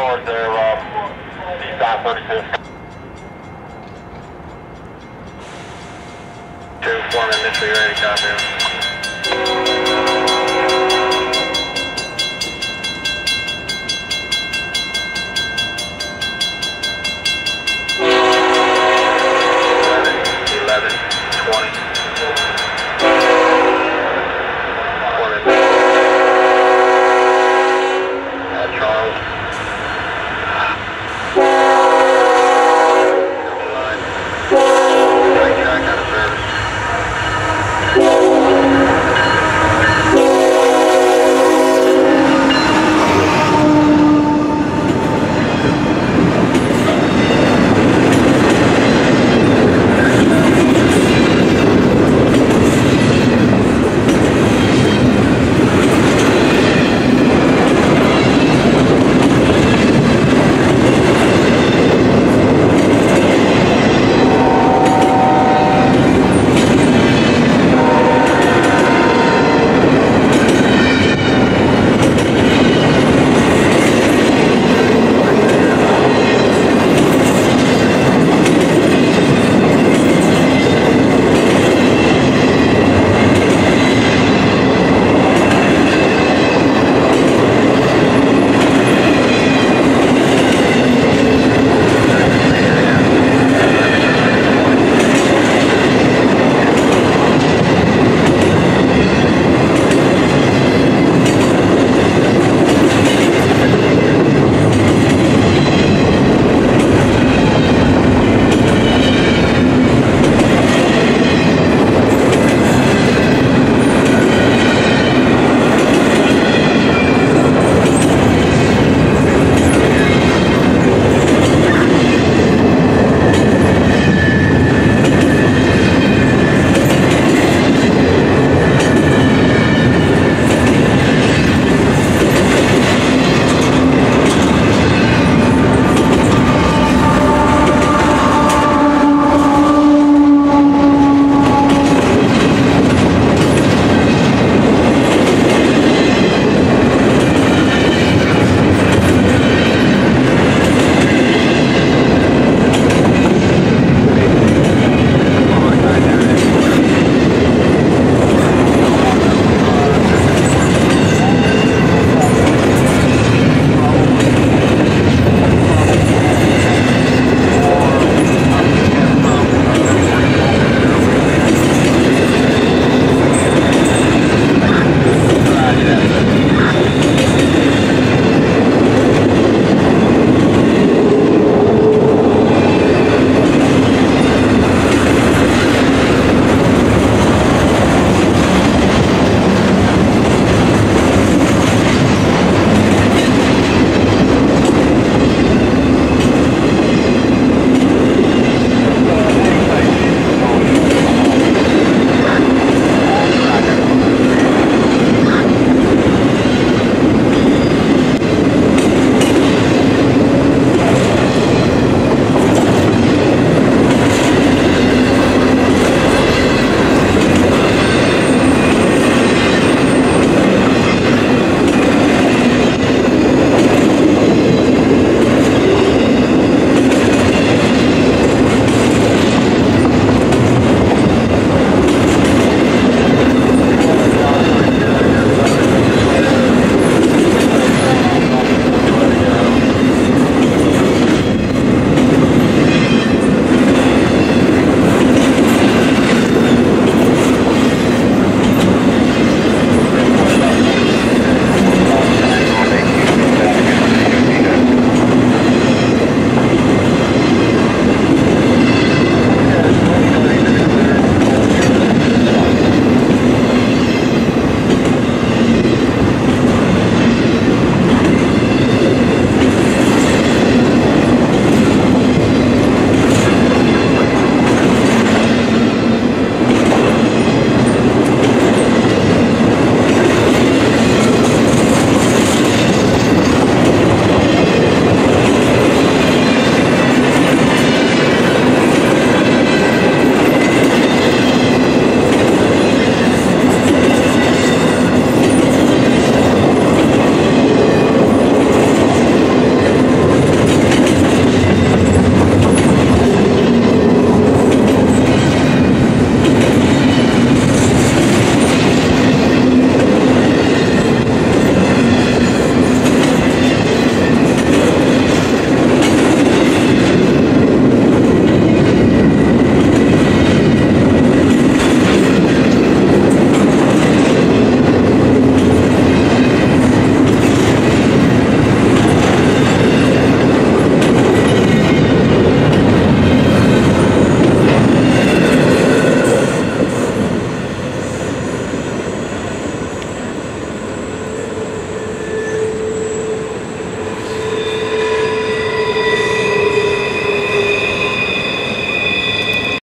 forward there, um, Rob. Eastbound 35th. Two, one initially ready, copy.